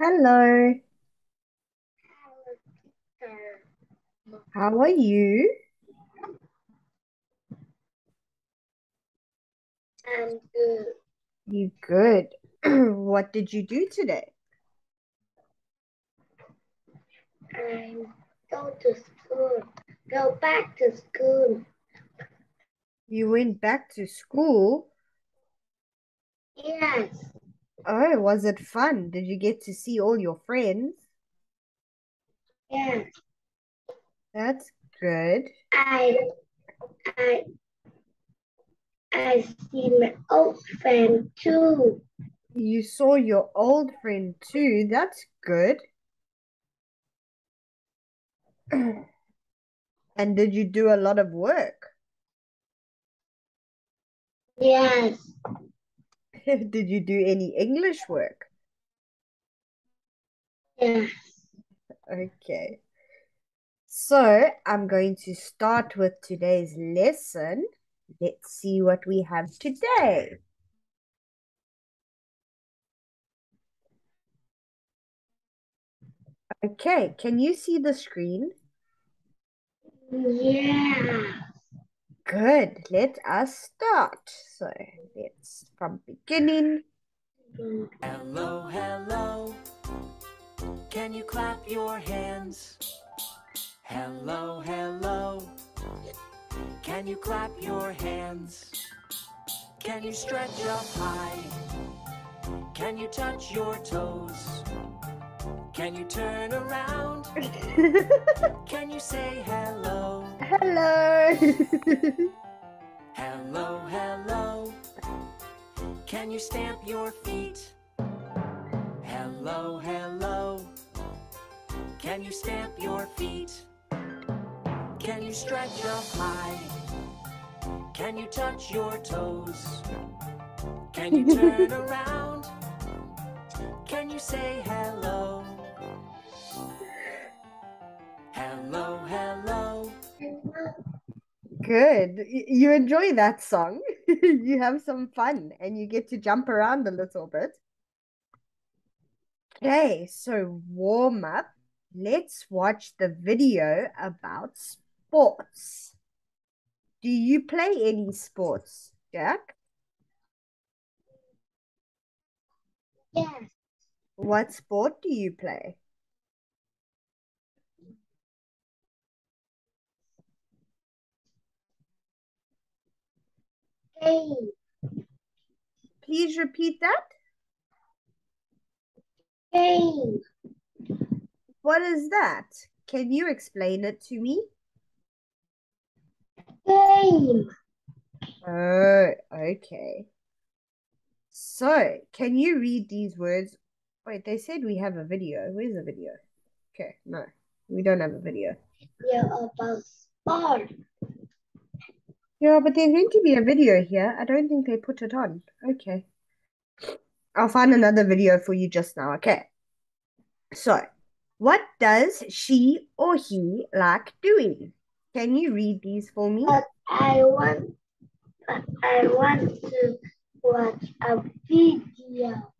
Hello, how are you? I'm good. You good? What did you do today? I go to school. Go back to school. You went back to school. Yes. Oh, was it fun? Did you get to see all your friends? Yes. That's good. I I I see my old friend too. You saw your old friend too. That's good. And did you do a lot of work? Yes. Did you do any English work? Yes. Okay. So I'm going to start with today's lesson. Let's see what we have today. Okay, can you see the screen? Yeah. Good. Let us start. So let's from beginning. Hello, hello. Can you clap your hands? Hello, hello. Can you clap your hands? Can you stretch up high? Can you touch your toes? Can you turn around? Can you say hello? Hello. Hello, hello. Can you stamp your feet? Hello, hello. Can you stamp your feet? Can you stretch up high? Can you touch your toes? Can you turn around? Can you say hello? Hello, Good. You enjoy that song. You have some fun and you get to jump around a little bit. Okay, so warm up. Let's watch the video about sports. Do you play any sports, Jack? Yes. What sport do you play? Hey. Please repeat that. Hey. What is that? Can you explain it to me? Game. Oh, okay. So, can you read these words? Wait, they said we have a video. Where's the video? Okay, no, we don't have a video. Yeah, about sport. Yeah, but there's going to be a video here. I don't think they put it on. Okay. I'll find another video for you just now. Okay. So, what does she or he like doing? Can you read these for me? But I want but I want to watch a video.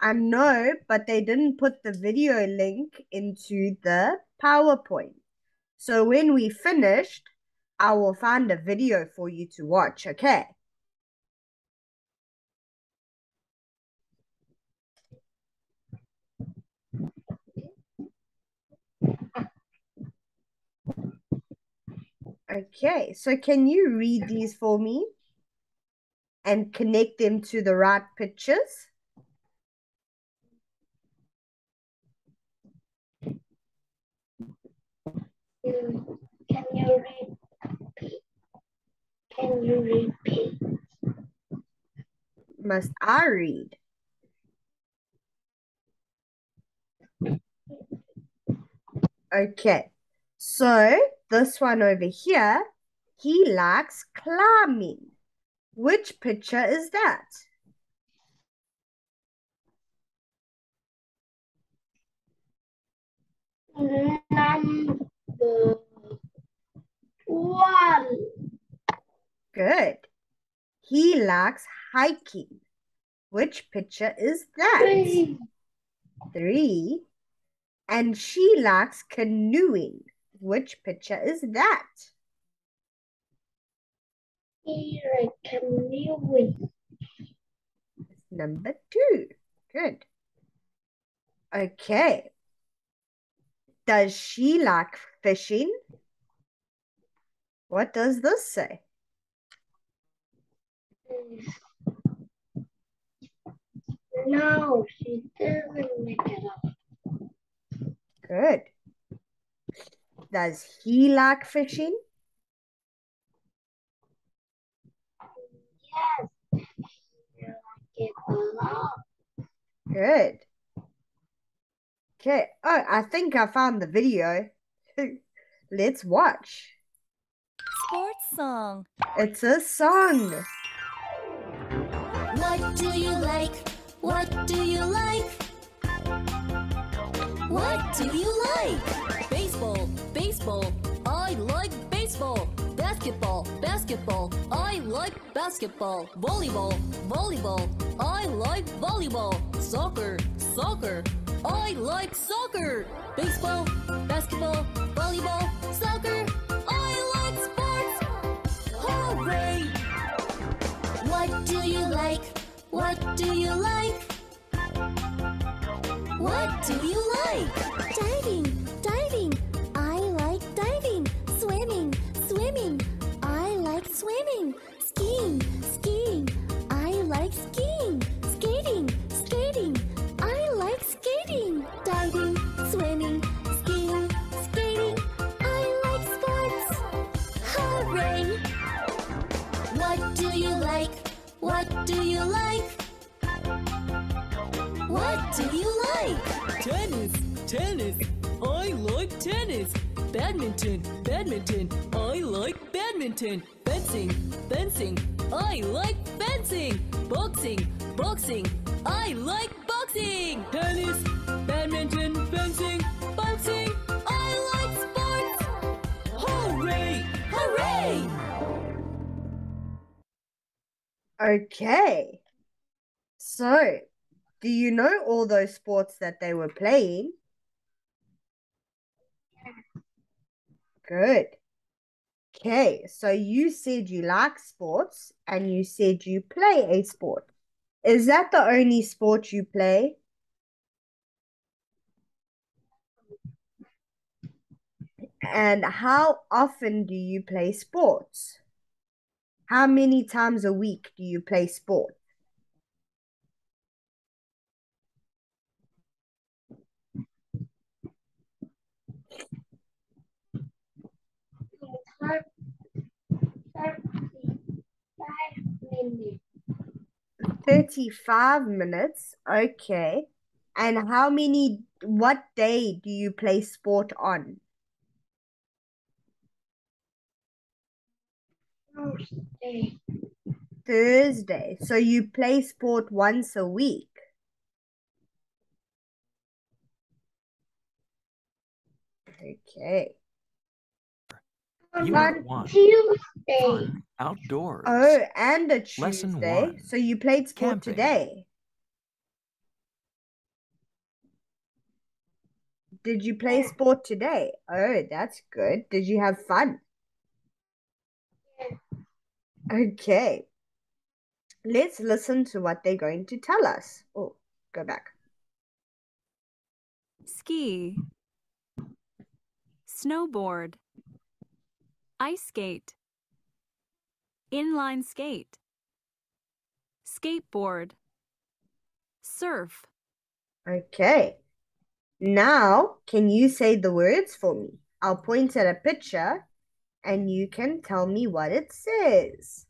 I know, but they didn't put the video link into the PowerPoint. So when we finished, I will find a video for you to watch, okay? Okay, so can you read these for me and connect them to the right pictures? Mm, Can you repeat? Can you repeat? Must I read? Okay, so this one over here, he likes climbing. Which picture is that? Number one. Good. He likes hiking. Which picture is that? Three. three. And she likes canoeing. Which picture is that? Canoeing. Number two. Good. Okay. Does she like fishing? What does this say? No, she doesn't make it up. Good. Does he like fishing? Yes, you like it a lot. Good. Okay. Oh, I think I found the video. Let's watch. Sports song. It's a song. What do you like? What do you like? What do you like? Baseball, baseball. I like baseball. Basketball, basketball. I like basketball. Volleyball, volleyball. I like volleyball. Soccer, soccer. I like soccer. Baseball, basketball, volleyball, soccer. What do you like? What do you like? Diving, Tennis, tennis. I like tennis. Badminton, badminton. I like badminton. Fencing, fencing. I like fencing. Boxing, boxing. I like boxing. Tennis, badminton, fencing, boxing. I like sports. Hooray! Hooray! Okay. So, do you know all those sports that they were playing? Good. Okay, so you said you like sports and you said you play a sport. Is that the only sport you play? And how often do you play sports? How many times a week do you play sport? Five, five, five minutes. 35 minutes. Okay. And how many, what day do you play sport on? Thursday. Thursday. So you play sport once a week. Okay. Unit On 1. Tuesday. Fun outdoors. Oh, and a Lesson one. So you played sport Camping. today. Did you play Yeah. sport today? Oh, that's good. Did you have fun? Yeah. Okay. Let's listen to what they're going to tell us. Oh, go back. ski, snowboard, ice skate, inline skate, skateboard, surf, Okay. Now, can you say the words for me? I'll point at a picture and you can tell me what it says.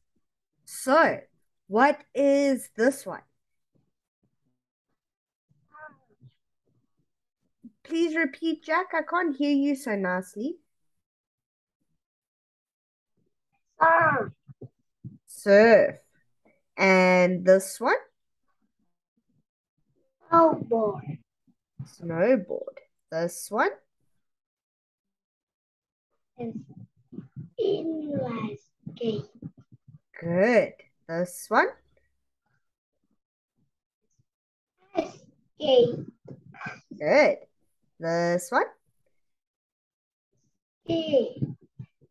So, what is this one? Please repeat, Jack. I can't hear you so nicely. Surf. Surf. And this one? Snowboard. Snowboard. This one? Inline skate. Good. This one? Ice skate. Good. This one. ski,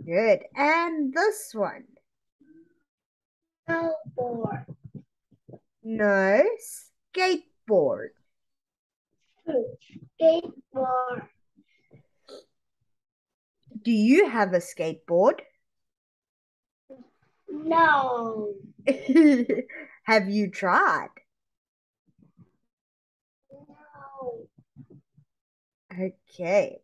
Good. And this one. snowboard, No. Skateboard. skateboard, Do you have a skateboard? no, Have you tried? no, Okay.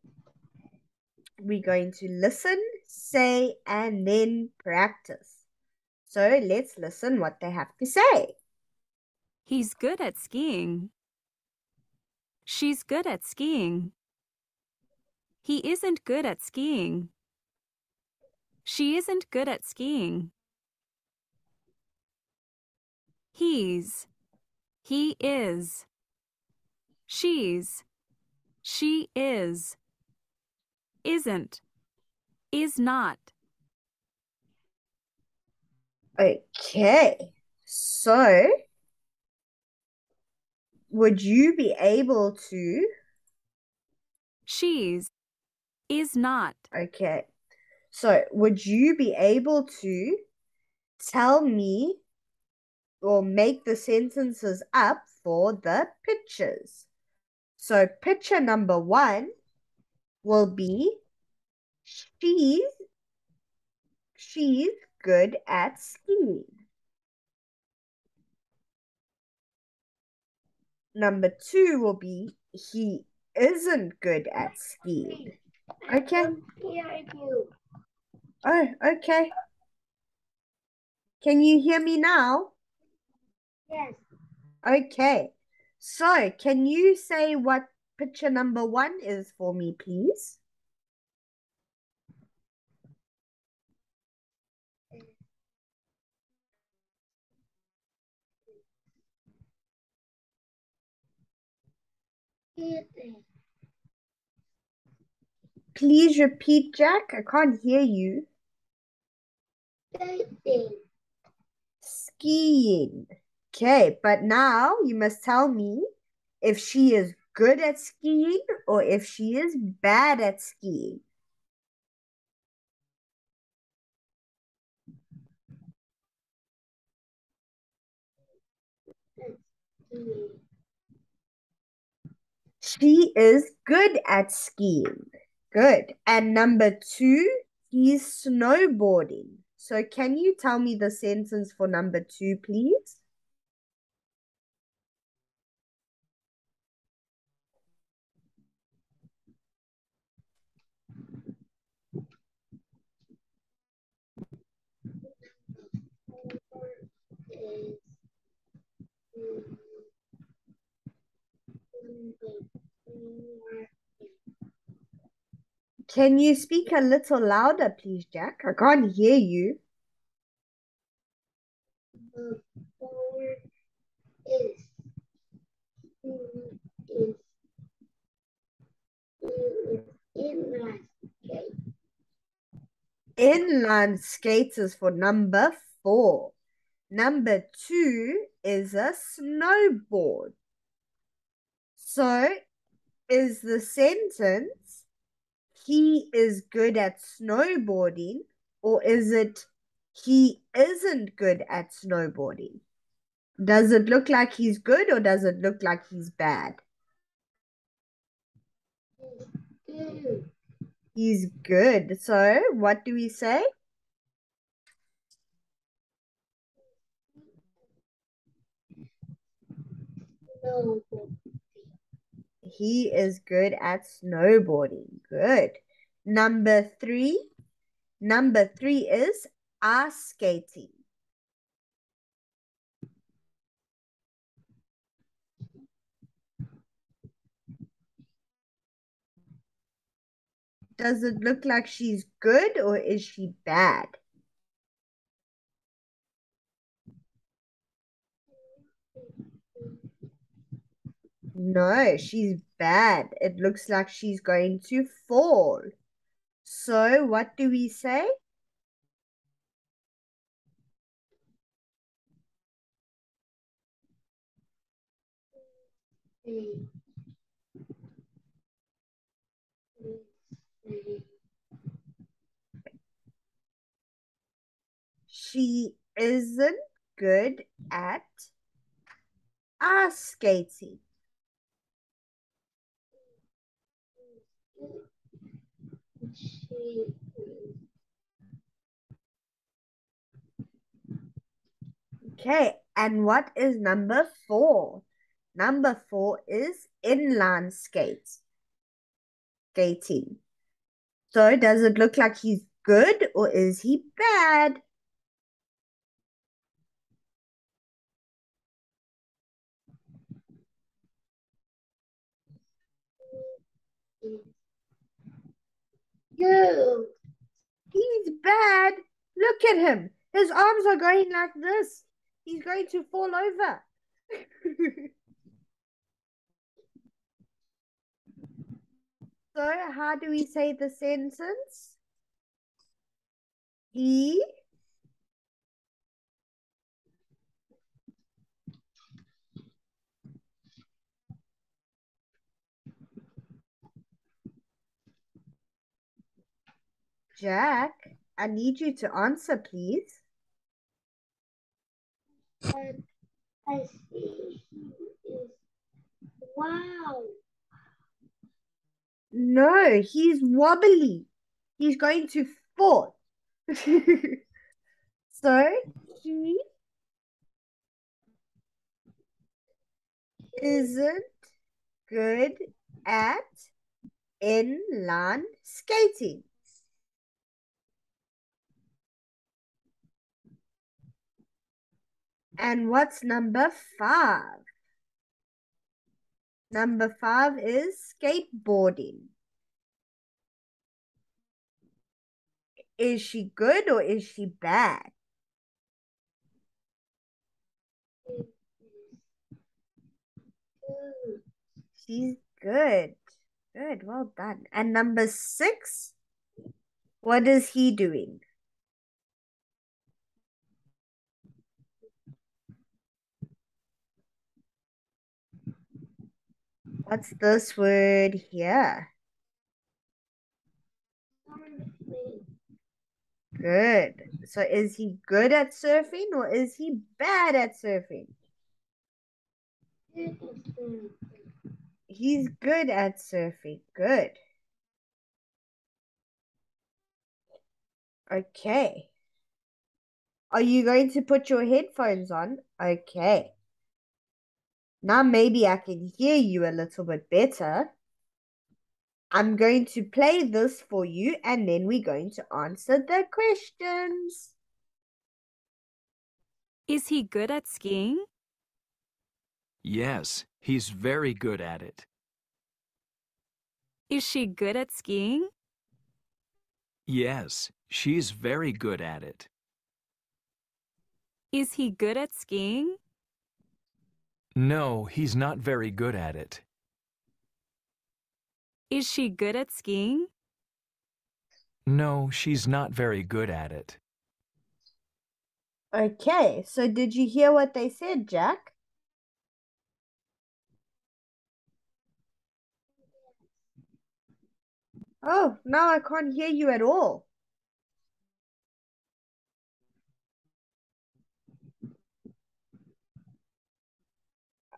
We're going to listen, say, and then practice. So let's listen what they have to say. He's good at skiing. She's good at skiing. He isn't good at skiing. She isn't good at skiing. He's. He is. She's. She is. Isn't. Is not. Okay. So would you be able to? She's. Is not. Okay. So would you be able to tell me or make the sentences up for the pictures? So picture number one will be she's she's good at skiing. Number two will be he isn't good at skiing. I Okay. don't hear you. Oh, okay. Can you hear me now? Yes, Okay. So, can you say what picture number one is for me, please? Please repeat, Jack. I can't hear you. Skiing. Okay, but now you must tell me if she is good at skiing or if she is bad at skiing. She is good at skiing. Good. And number two, he's snowboarding. So can you tell me the sentence for number two, please? Can you speak a little louder, please, Jack? I can't hear you. number four is inline skate. Inline skates is for number four. Number two is a snowboard. So is the sentence he is good at snowboarding or is it he isn't good at snowboarding? Does it look like he's good or does it look like he's bad? He's good. So what do we say? Snowboard. He is good at snowboarding. Good. Number three. Number three is ice skating. Does it look like she's good or is she bad? No, she's bad. It looks like she's going to fall. So what do we say? She isn't good at ice skating. Okay, and what is number four? Number four is inline skates. Skating. So does it look like he's good or is he bad? Good. He's bad. Look at him. His arms are going like this. He's going to fall over. so, how do we say the sentence? He Jack, I need you to answer, please. And I see he is. Wow. No, he's wobbly. He's going to fall. so he isn't good at inline skating. And what's number five? Number five is skateboarding. Is she good or is she bad? She's good. Good, well done. And number six, what is he doing? What's this word here? Good. So is he good at surfing or is he bad at surfing? He's good at surfing. Good. Okay. Are you going to put your headphones on? Okay. Now maybe I can hear you a little bit better. I'm going to play this for you and then we're going to answer the questions. Is he good at skiing? Yes, he's very good at it. Is she good at skiing? Yes, she's very good at it. Is he good at skiing? No, he's not very good at it. Is she good at skiing? No, she's not very good at it. Okay, so did you hear what they said, Jack? Oh, now I can't hear you at all.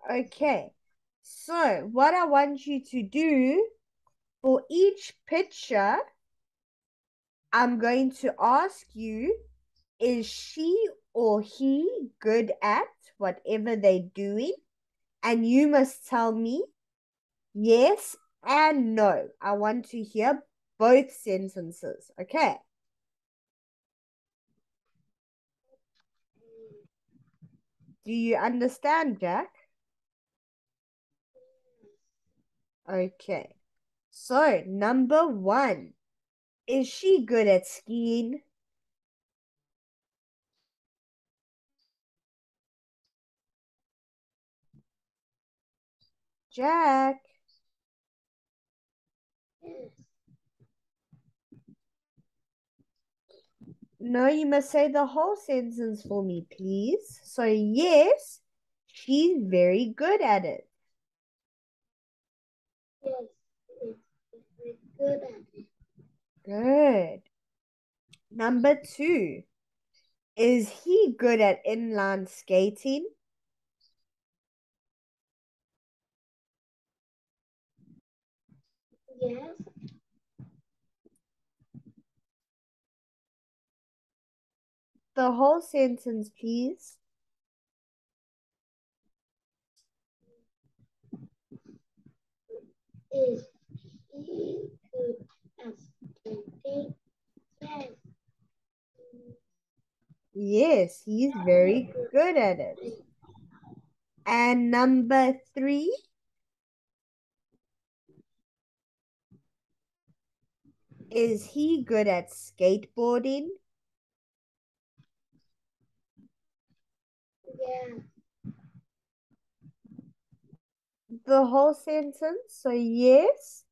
Okay, so what I want you to do for each picture, I'm going to ask you, is she or he good at whatever they're doing? And you must tell me yes and no. I want to hear both sentences, okay? Do you understand, Jack? Okay. So, number one, is she good at skiing? Jack, no, you must say the whole sentence for me, please. So, yes, she's very good at it. Yes. Good at it. Good. Number two, Is he good at inline skating? Yes. The whole sentence, please. Is he good at skating? Yes. Yes, he's very good at it. And number three, is he good at skateboarding? Yeah. The whole sentence, so yes.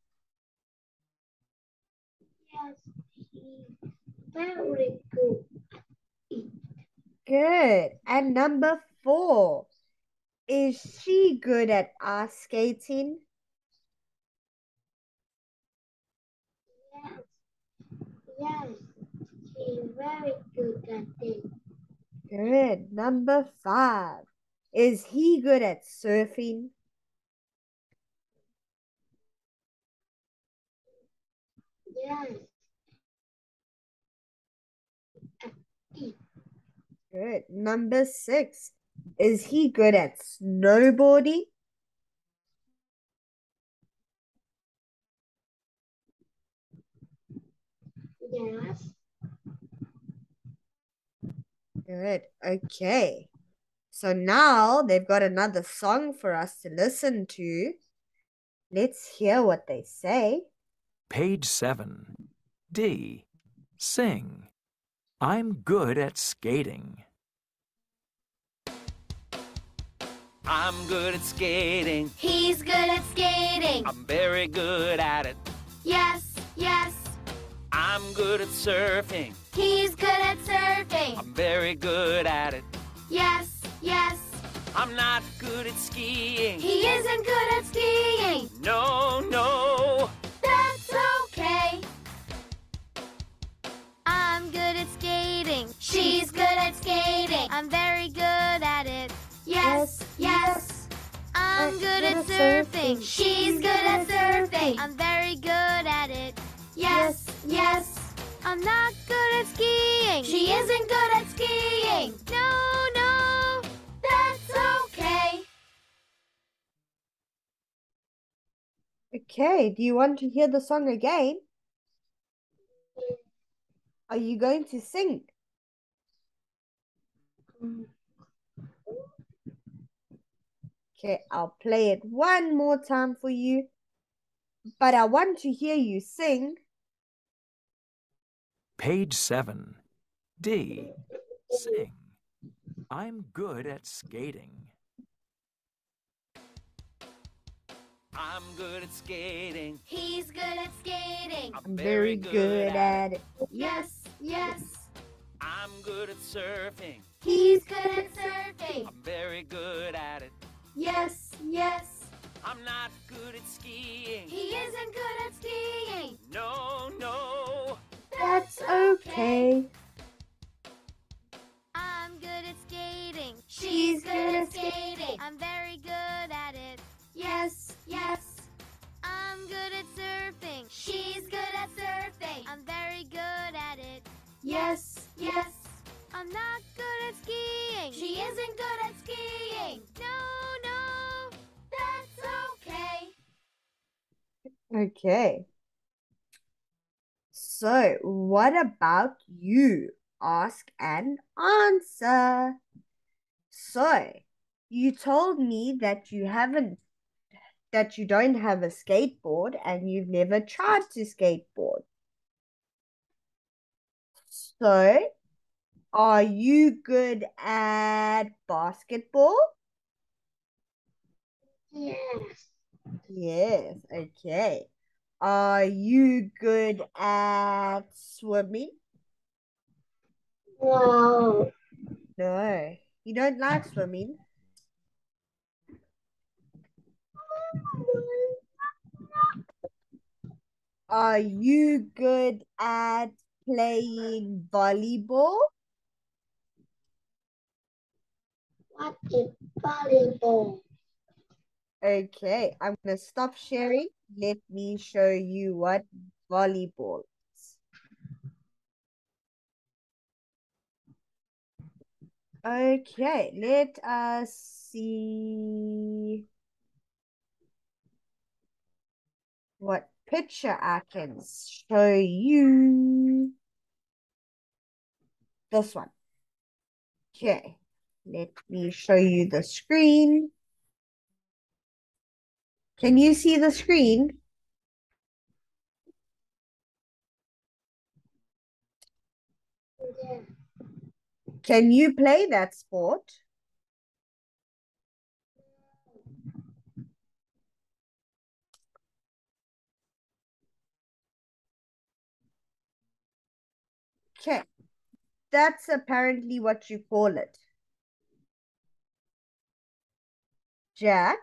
Yes. He's very good. Good. And number four, is she good at ice skating? Yes. Yes. She's very good at it. Good. Number five, is he good at surfing? Yes. Good. Number six, is he good at snowboarding? Yes. Good. Okay. So now they've got another song for us to listen to. Let's hear what they say. Page 7. D. Sing. I'm good at skating. I'm good at skating. He's good at skating. I'm very good at it. Yes, yes. I'm good at surfing. He's good at surfing. I'm very good at it. Yes, yes. I'm not good at skiing. He isn't good at skiing. No, no. At skating. She's good at skating. I'm very good at it. Yes, yes. I'm good at surfing. She's good at surfing. I'm very good at it. Yes, yes. I'm not good at skiing. She isn't good at skiing. No, no. That's okay. Okay, do you want to hear the song again? Are you going to sing? Okay, I'll play it one more time for you. But I want to hear you sing. Page 7. D. Sing. I'm good at skating. I'm good at skating. He's good at skating. I'm I'm very good at it. Yes, yes. I'm good at surfing. He's good at surfing. I'm very good at it. Yes, yes. I'm not good at skiing. He isn't good at skiing. No, no. That's okay. I'm good at skating. She's good at skating. I'm very good at it. Yes, yes. I'm good at surfing. She's good at surfing. I'm very good at it. Yes, yes. I'm not good at skiing. She isn't good at skiing. No, no. That's okay. Okay. So, what about you? Ask and answer. So, you told me that you haven't, that you don't have a skateboard and you've never tried to skateboard. So, are you good at basketball? Yes. Yes, okay. Are you good at swimming? No. No, you don't like swimming. Are you good at playing volleyball? What is volleyball? Okay, I'm gonna stop sharing. Let me show you what volleyball is. Okay, let us see what picture I can show you. This one. Okay, let me show you the screen. Can you see the screen? Can you play that sport? Okay, that's apparently what you call it. Jack,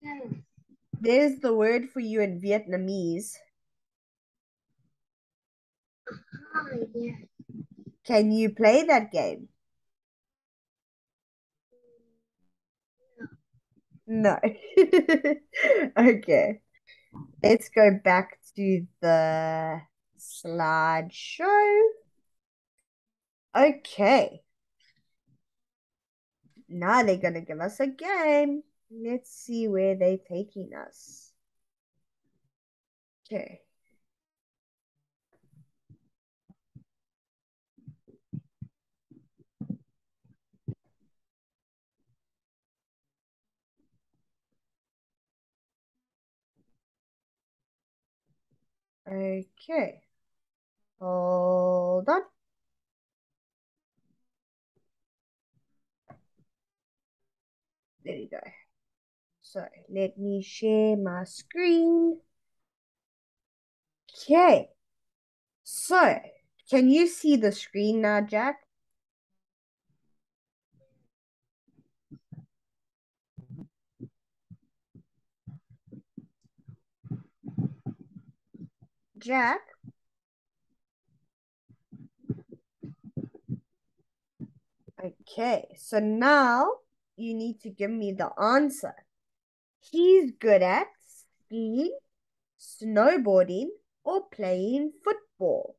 Yes. there's the word for you in Vietnamese. Can you play that game? No. Okay. Let's go back to the slideshow. Okay. Now they're gonna give us a game. Let's see where they're taking us. Okay. Okay. Hold on. There you go. So let me share my screen. Okay. So can you see the screen now, Jack? Jack? Okay, so now you need to give me the answer. He's good at skiing, snowboarding, or playing football.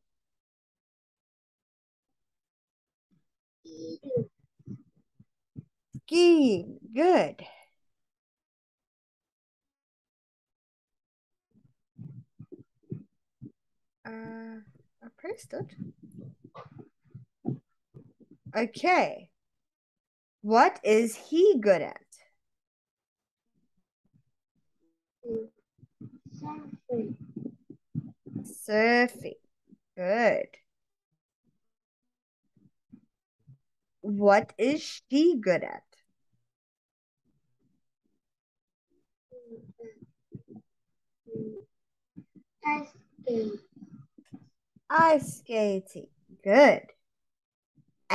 Skiing, good. Uh, I pressed it. Okay. What is he good at? Surfing. Surfing. Good. What is she good at? Ice skate. Ice skating. Good.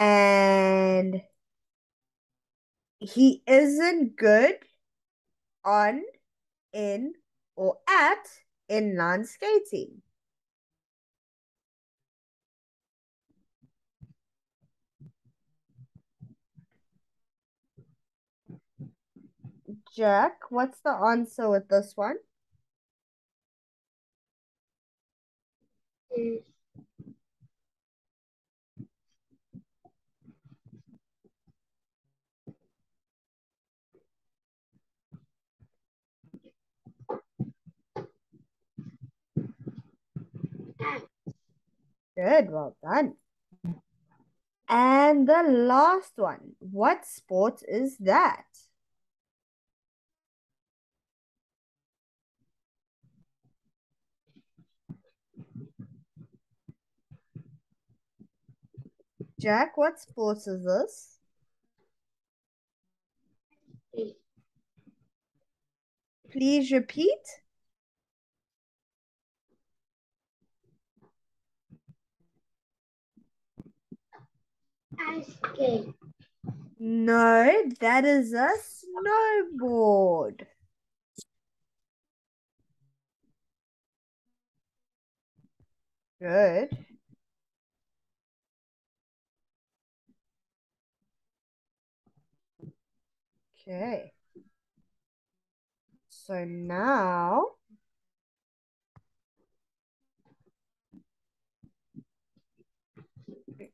And he isn't good on, in, or at inline skating. Jack, what's the answer with this one? Is Good, well done. And the last one, what sport is that? Jack, what sport is this? Please repeat. skate. No, that is a snowboard. Good. Okay. So now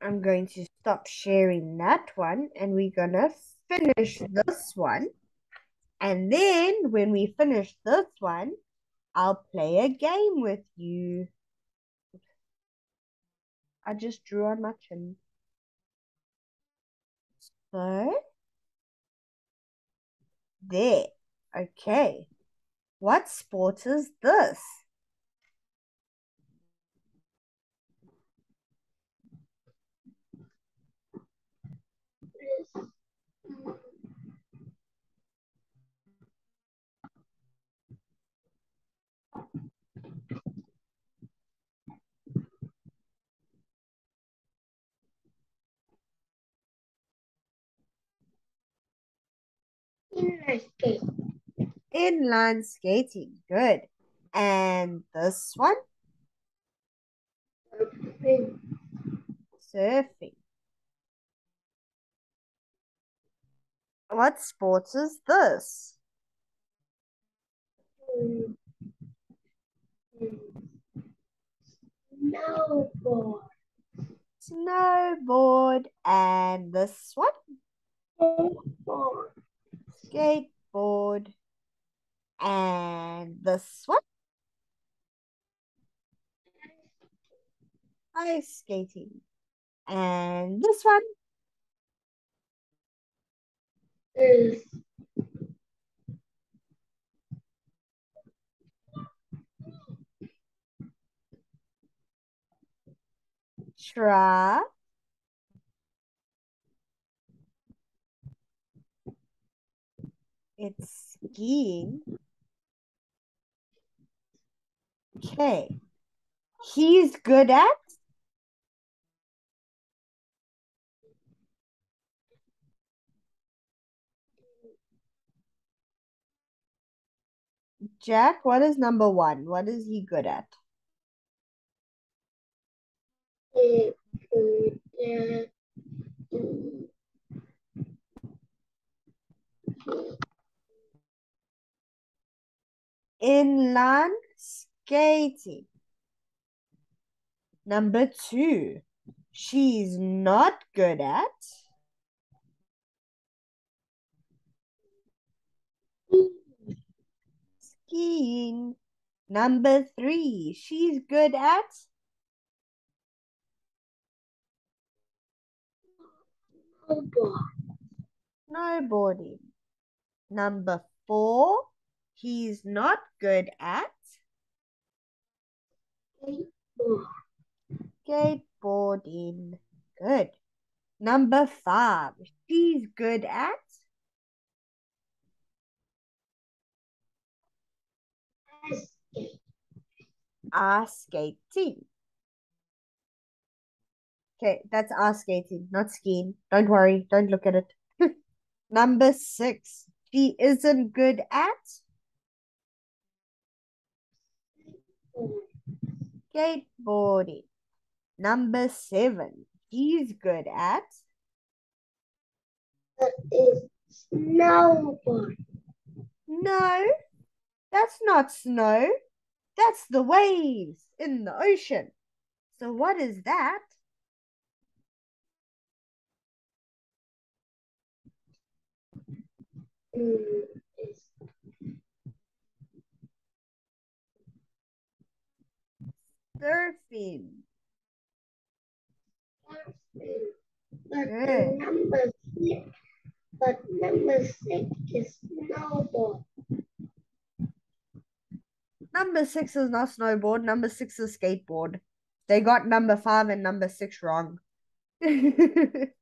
I'm going to stop sharing that one and we're gonna finish this one. And then when we finish this one, I'll play a game with you. I just drew on my chin. So, there. Okay. What sport is this? Inline skate. Inline skating. Good. And this one? Surfing. Surfing. What sport is this? Snowboard. Snowboard. And this one? Skateboard. Skateboard. And this one? Ice skating. And this one? Is Try. It's skiing. Okay. He's good at Jack. What is number one? What is he good at? it good at mm, Inline skating. Number two. She's not good at skiing. Number three. She's good at snowboard. snowboarding. Number four. He's not good at Skateboard. skateboarding. Good. Number five. She's good at ice skating. Okay, that's ice skating, not skiing. Don't worry, don't look at it. Number six. She isn't good at skateboarding. Number seven. He's good at That is snowboard. no, that's not snow. That's the waves in the ocean. So what is that? Mm, Surfing. surfing. But Good. number six, but number six is snowboard. Number six is not snowboard. Number six is skateboard. They got number five and number six wrong. okay.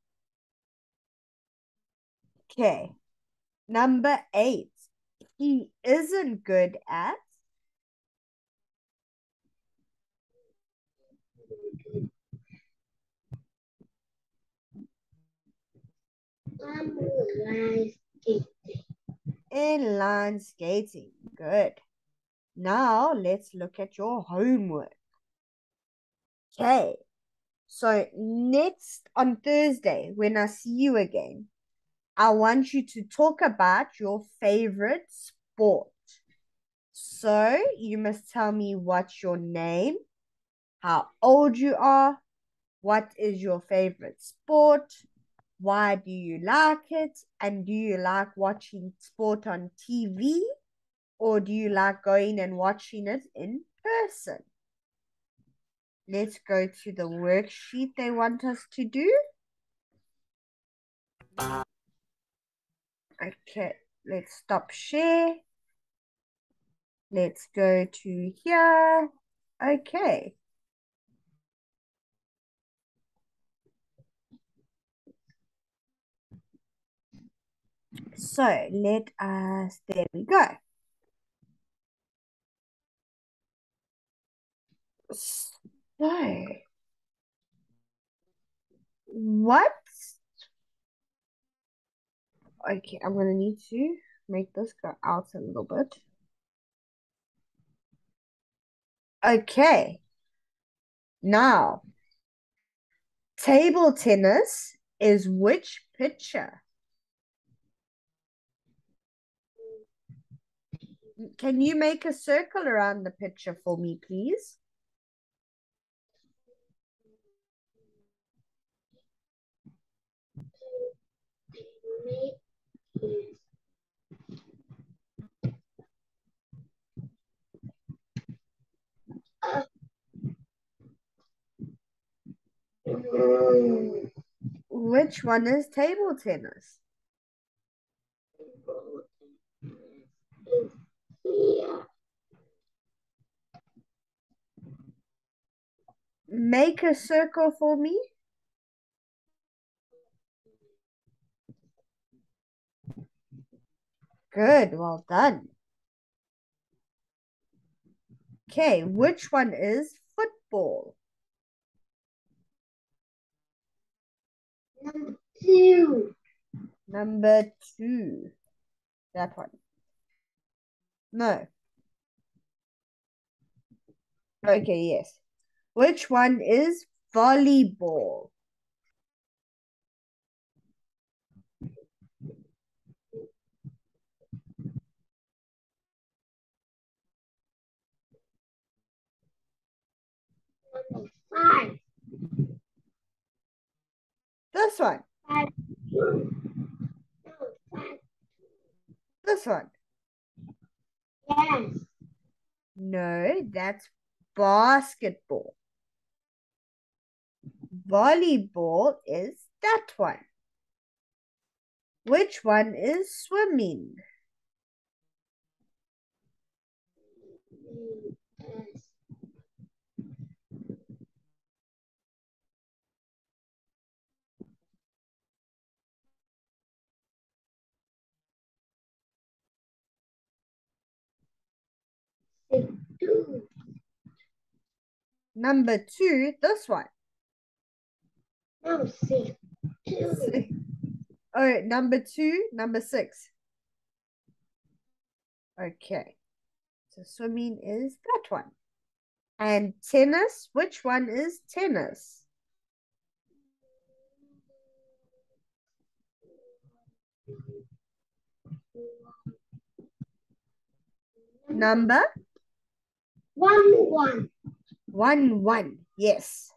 Number eight. He isn't good at Like skating. inline skating. Good. Now let's look at your homework. Okay. So next on Thursday, when I see you again, I want you to talk about your favorite sport. So you must tell me what's your name, how old you are, what is your favorite sport, why do you like it, and do you like watching sport on TV or do you like going and watching it in person? Let's go to the worksheet they want us to do. Okay, let's stop share. Let's go to here. Okay. So let us, there we go. So, what? Okay, I'm gonna need to make this go out a little bit. Okay. Now, table tennis is which picture? Can you make a circle around the picture for me, please? Mm, Which one is table tennis? here. Make a circle for me. Good, well done. Okay, which one is football? Number two. Number two. That one. No. Okay, yes. Which one is volleyball? Five. This one. Five. This one. Yes. No, that's basketball. Volleyball is that one. Which one is swimming? Number two, this one. No, six, two. Oh, number two, number six. Okay. So swimming is that one. And tennis, which one is tennis? Number One, one. one, one. Yes.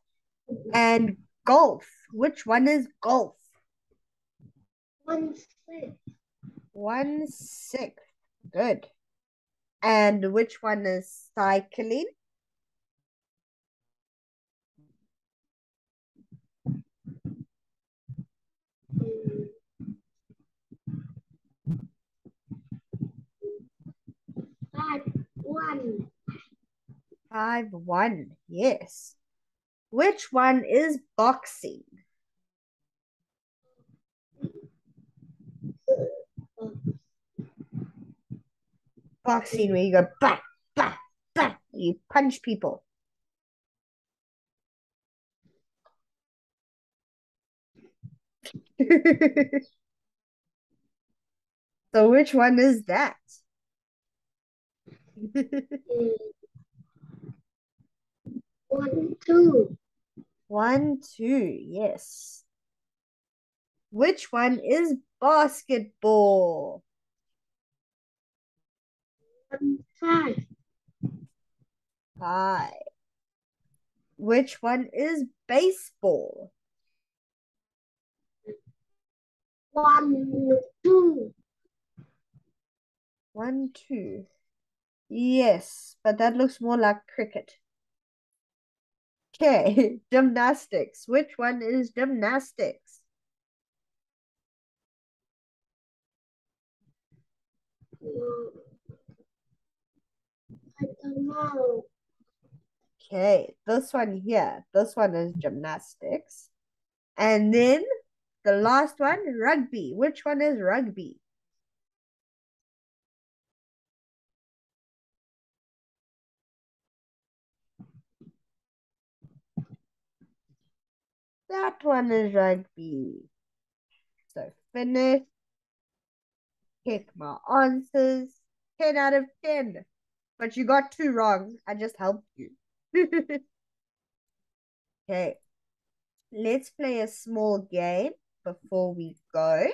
And golf, which one is golf? One, six. One six. Good. And which one is cycling? Five, one. Five one. Yes. Which one is boxing? Boxing where you go bah, bah, bah. You punch people. so which one is that? One, two. One, two, yes. Which one is basketball? Hi. Five. Which one is baseball? One two. One, two. Yes, but that looks more like cricket. Okay, gymnastics. Which one is gymnastics? I don't know. Okay, this one here. This one is gymnastics. And then the last one, rugby. Which one is rugby? That one is rugby. So finish. Check my answers. 10 out of 10. But you got two wrong. I just helped you. okay. Let's play a small game before we go.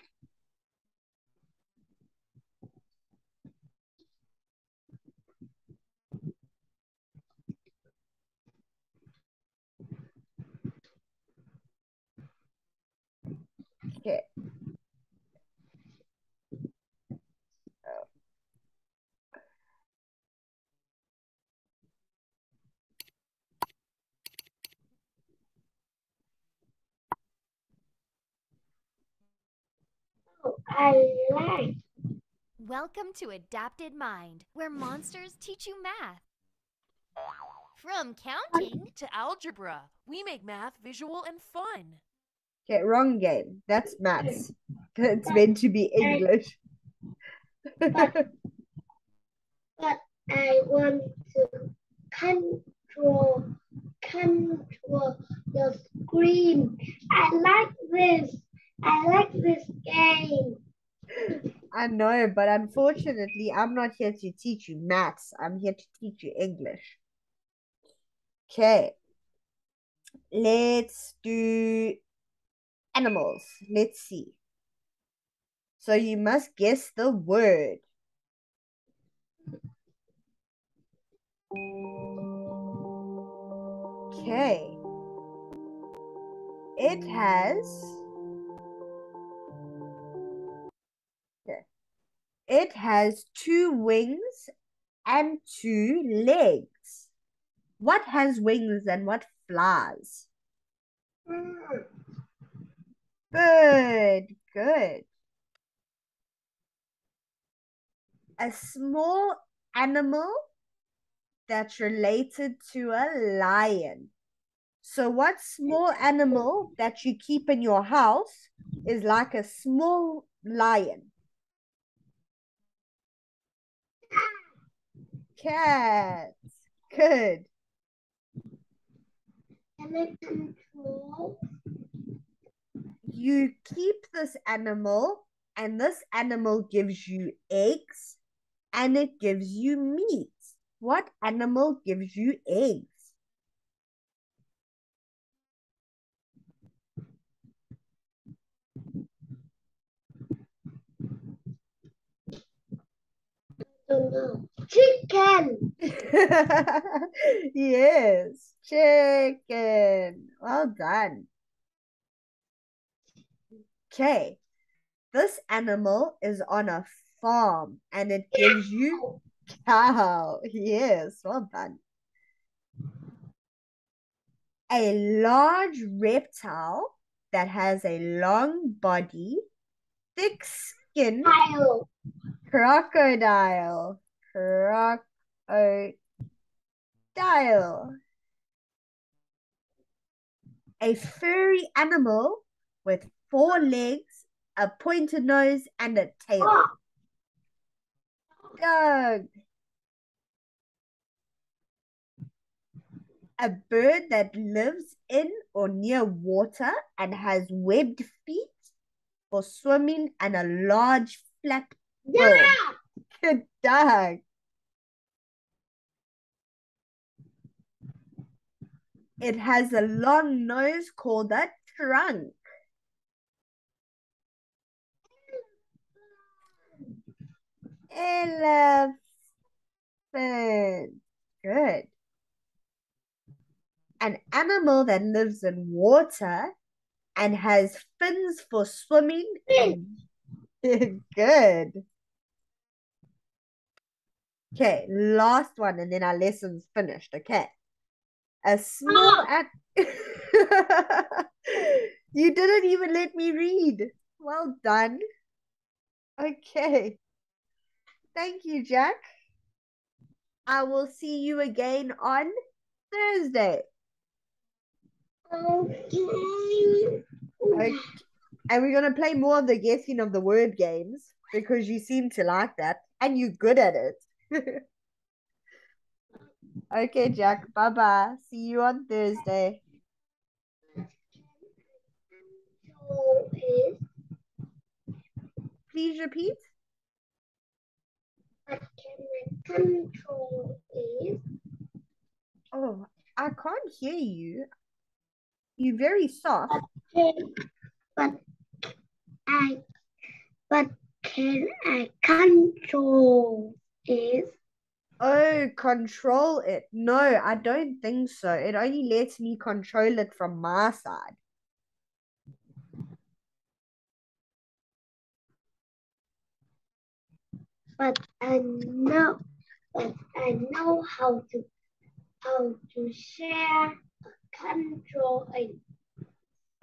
I like. Welcome to AdaptedMind, where monsters teach you math. From counting to algebra. We make math visual and fun. Okay, wrong game. That's maths. It's meant to be English. But I want to control control the screen. I like this. I like this game. I know, but unfortunately, I'm not here to teach you maths. I'm here to teach you English. Okay. Let's do animals. Let's see. So you must guess the word. Okay. It has It has two wings and two legs. What has wings and what flies? Good, good. A small animal that's related to a lion. So, what small animal that you keep in your house is like a small lion? Cat. Good. You keep this animal, and this animal gives you eggs and it gives you meat. What animal gives you eggs? don't know. Chicken. yes, chicken. Well done. Okay, this animal is on a farm and it gives you cow. Yes, well done. A large reptile that has a long body, thick skin, crocodile. Crocodile. A furry animal with four legs, a pointed nose, and a tail. Oh, Dog. A bird that lives in or near water and has webbed feet for swimming and a large flat bill. yeah. Good. It has a long nose called a trunk. Elephant. Good. An animal that lives in water and has fins for swimming. Good. Okay, last one, and then our lesson's finished. Okay. A small ah! at You didn't even let me read. Well done. Okay. Thank you, Jack. I will see you again on Thursday. Okay. Okay. And we're going to play more of the guessing of the word games because you seem to like that and you're good at it. okay, Jack. Bye bye. See you on Thursday. Please repeat. can control is Oh, I can't hear you. You're very soft. can but I but can I control is Oh, control it. No, I don't think so. It only lets me control it from my side. but I know but I know how to how to share control it.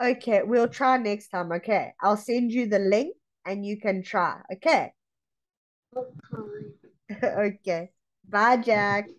Okay, we'll try next time. Okay, I'll send you the link and you can try. Okay. Okay. Okay. Bye, Jack.